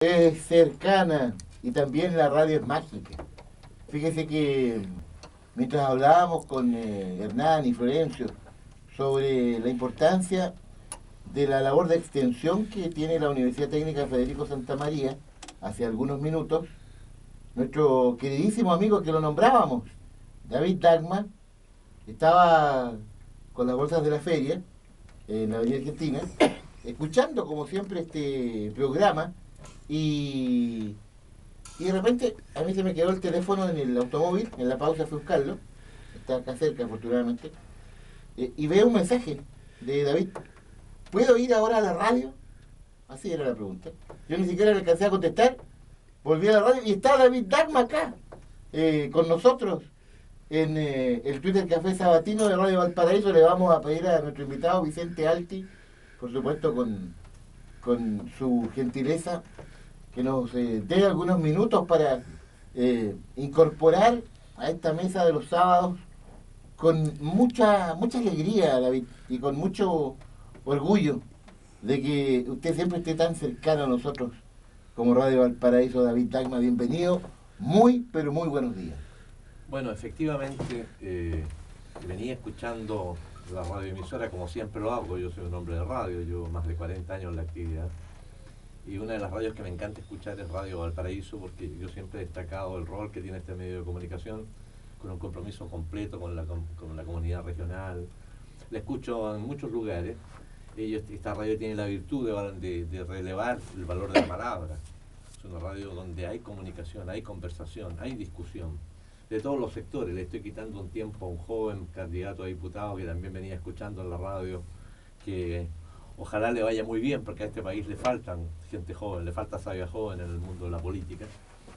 es cercana y también la radio es mágica. Fíjese que mientras hablábamos con eh, Hernán y Florencio sobre la importancia de la labor de extensión que tiene la Universidad Técnica Federico Santa María, hace algunos minutos, nuestro queridísimo amigo que lo nombrábamos, David Dagma, estaba con las bolsas de la feria en la Avenida Argentina, escuchando como siempre este programa y, y de repente a mí se me quedó el teléfono en el automóvil, en la pausa fui a buscarlo, está acá cerca afortunadamente, eh, y veo un mensaje de David. ¿Puedo ir ahora a la radio? Así era la pregunta. Yo ni siquiera le alcancé a contestar. Volví a la radio y está David Dagma acá, eh, con nosotros, en eh, el Twitter Café Sabatino de Radio Valparaíso. Le vamos a pedir a nuestro invitado Vicente Alti, por supuesto con, con su gentileza, que nos eh, dé algunos minutos para eh, incorporar a esta mesa de los sábados con mucha, mucha alegría, David, y con mucho orgullo de que usted siempre esté tan cercano a nosotros como Radio Valparaíso, David Dagma. Bienvenido, muy, pero muy buenos días. Bueno, efectivamente, eh, venía escuchando la radioemisora como siempre lo hago, yo soy un hombre de radio, llevo más de 40 años en la actividad. Y una de las radios que me encanta escuchar es Radio Valparaíso, porque yo siempre he destacado el rol que tiene este medio de comunicación, con un compromiso completo con la, con la comunidad regional. La escucho en muchos lugares. Ellos, esta radio tiene la virtud de, de- de relevar el valor de la palabra. Es una radio donde hay comunicación, hay conversación, hay discusión de todos los sectores. Le estoy quitando un tiempo a un joven candidato a diputado que también venía escuchando en la radio, que ojalá le vaya muy bien, porque a este país le faltan gente joven, le falta sabia joven en el mundo de la política.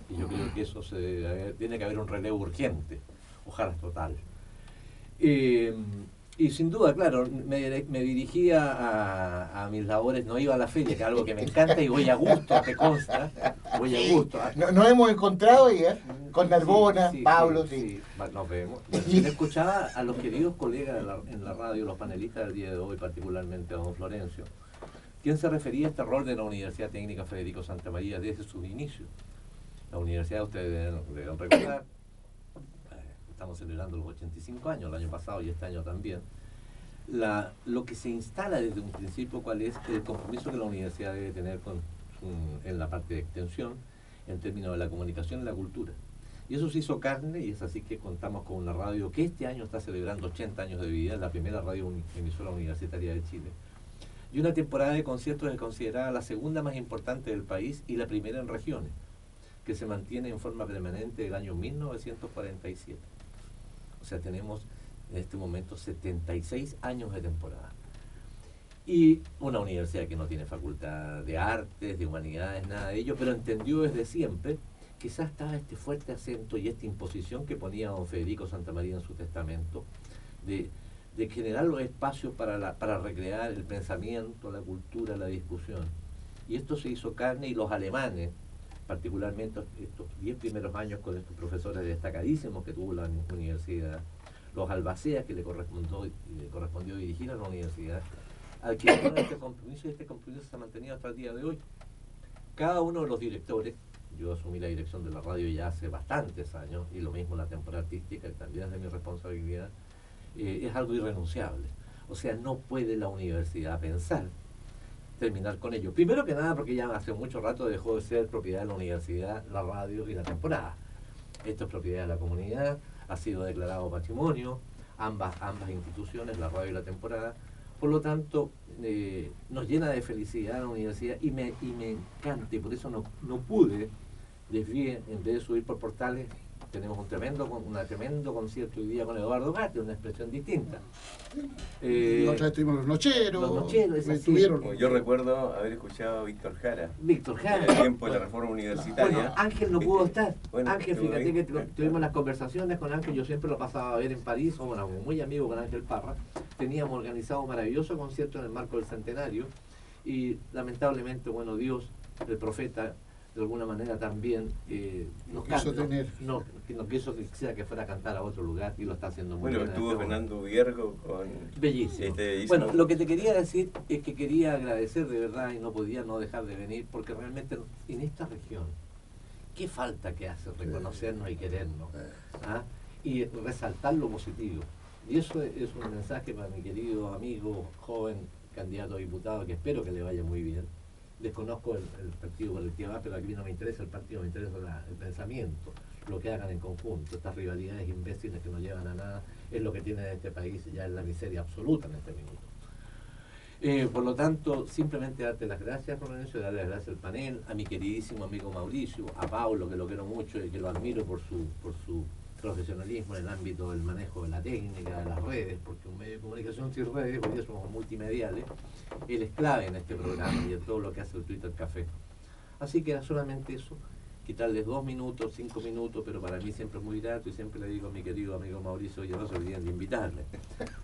Y yo creo que eso se tiene que haber un relevo urgente, ojalá total. Eh, y sin duda, claro, me, me dirigía a, a mis labores, no iba a la feria, que es algo que me encanta y voy a gusto, te consta, voy a gusto. No- Nos hemos encontrado ahí, ¿eh? Con Narbona, Pablo, sí, nos vemos. Escuchaba a los queridos colegas en la, en la radio, los panelistas del día de hoy, particularmente a don Florencio, quien se refería a este rol de la Universidad Técnica Federico Santa María desde sus inicios. La universidad, ustedes deben, deben recordar, eh, estamos celebrando los 85 años, el año pasado y este año también. La, lo que se instala desde un principio, cuál es el compromiso que la universidad debe tener con, en la parte de extensión, en términos de la comunicación y la cultura. Y eso se hizo carne y es así que contamos con una radio que este año está celebrando 80 años de vida, la primera radio emisora universitaria de Chile. Y una temporada de conciertos es considerada la segunda más importante del país y la primera en regiones, que se mantiene en forma permanente del año 1947. O sea, tenemos en este momento 76 años de temporada. Y una universidad que no tiene facultad de artes, de humanidades, nada de ello, pero entendió desde siempre quizás estaba este fuerte acento y esta imposición que ponía don Federico Santamaría en su testamento de, de generar los espacios para, la, para recrear el pensamiento, la cultura, la discusión. Y esto se hizo carne y los alemanes, particularmente estos 10 primeros años con estos profesores destacadísimos que tuvo la universidad, los albaceas que le correspondió, le correspondió dirigir a la universidad, adquirieron este compromiso y este compromiso se ha mantenido hasta el día de hoy. Cada uno de los directores, yo asumí la dirección de la radio ya hace bastantes años, y lo mismo la temporada artística, que también es de mi responsabilidad, eh, es algo irrenunciable. O sea, no puede la universidad pensar terminar con ello. Primero que nada porque ya hace mucho rato dejó de ser propiedad de la universidad, la radio y la temporada. Esto es propiedad de la comunidad, ha sido declarado patrimonio, ambas, ambas instituciones, la radio y la temporada. Por lo tanto, eh, nos llena de felicidad la universidad y me, y me encanta y por eso no, no pude desvié, en vez de subir por portales, tenemos un tremendo, una tremendo concierto hoy día con Eduardo Gatti, una expresión distinta. Eh, La otra vez tuvimos los nocheros. Los Nocheros, es así. tuvieron. Yo recuerdo haber escuchado a Víctor Jara Víctor en Jara. el tiempo de la reforma universitaria. Bueno, Ángel no pudo estar. Bueno, Ángel, fíjate que tu- tuvimos las conversaciones con Ángel, yo siempre lo pasaba a ver en París, somos bueno, muy amigos con Ángel Parra. Teníamos organizado un maravilloso concierto en el marco del centenario y lamentablemente, bueno, Dios, el profeta, de alguna manera también eh, Lo quiso tener. No, quiso que quisiera que fuera a cantar a otro lugar y lo está haciendo muy Bueno, bien. en estuvo este. Fernando Viergo con... Bellísimo. Este, bueno, lo que te quería decir es que quería agradecer de verdad y no podía no dejar de venir porque realmente en esta región, qué falta que hace reconocernos y querernos ¿ah? y resaltar lo positivo. Y eso es, un mensaje para mi querido amigo, joven candidato a diputado, que espero que le vaya muy bien. Desconozco el, partido colectivo, pero aquí no me interesa el partido, me interesa el pensamiento, lo que hagan en conjunto. Estas rivalidades imbéciles que no llevan a nada es lo que tiene este país, ya es la miseria absoluta en este minuto. Eh, por lo tanto, simplemente darte las gracias, Lorenzo, darle las gracias al panel, a mi queridísimo amigo Mauricio, a Paulo, que lo quiero mucho y que lo admiro por su, por su profesionalismo en el ámbito del manejo de la técnica, de las redes, porque un medio de comunicación sin redes, hoy día somos multimediales, él es clave en este programa y en todo lo que hace el Twitter Café. Así que era solamente eso, quitarles dos minutos, cinco minutos, pero para mí siempre es muy grato y siempre le digo a mi querido amigo Mauricio, oye, no se olviden de invitarme.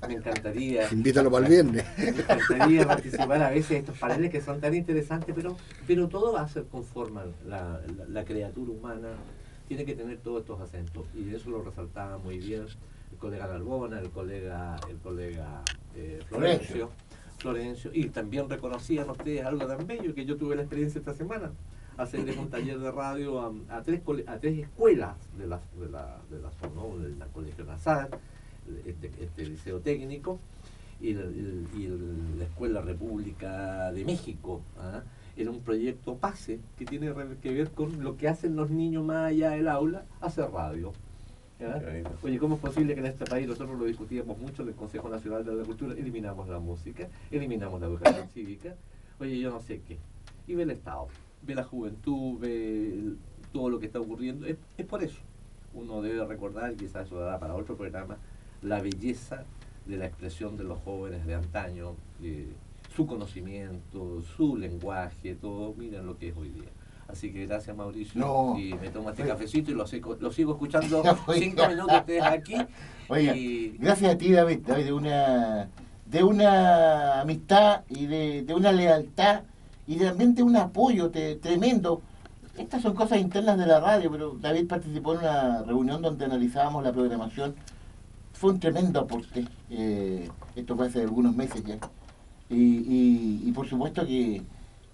Me encantaría... Invítalo para el viernes. Me encantaría participar a veces estos paneles que son tan interesantes, pero, pero todo va a ser conforme a la, la- la criatura humana. Tiene que tener todos estos acentos. Y eso lo resaltaba muy bien el colega Narbona, el colega, el colega eh, Florencio. Florencio. Y también reconocían ustedes algo tan bello que yo tuve la experiencia esta semana. Hacerles un taller de radio a, a tres, a tres escuelas de la, de la, de la zona, ¿no? del Colegio Nazar, este, este liceo técnico, y, el- y el- la Escuela República de México. ¿ah? Era un proyecto PASE que tiene que ver con lo que hacen los niños más allá del aula, hacer radio. Oye, ¿cómo es posible que en este país nosotros lo discutíamos mucho en el Consejo Nacional de la Cultura? Eliminamos la música, eliminamos la educación cívica. Oye, yo no sé qué. Y ve el Estado, ve la juventud, ve el- todo lo que está ocurriendo. Es, es por eso. Uno debe recordar, quizás eso dará para otro programa, la belleza de la expresión de los jóvenes de antaño, eh, su conocimiento, su lenguaje, todo. Miren lo que es hoy día. Así que gracias Mauricio. No. Y me tomo este cafecito y lo sigo, lo sigo escuchando Oiga. cinco minutos ustedes aquí. Oiga, y gracias a ti, David, David, de una, de una amistad y de, de una lealtad y también de un apoyo te- tremendo. Estas son cosas internas de la radio, pero David participó en una reunión donde analizábamos la programación. Fue un tremendo aporte. eh, esto fue hace algunos meses ya. Y, y- por supuesto que,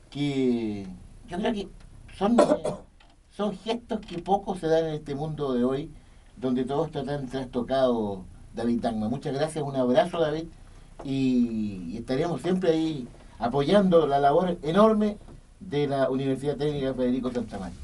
que yo creo que son, son gestos que poco se dan en este mundo de hoy, donde todo está tan trastocado, David Tangma. Muchas gracias, un abrazo, David, y, y estaremos siempre ahí apoyando la labor enorme de la Universidad Técnica Federico Santa María.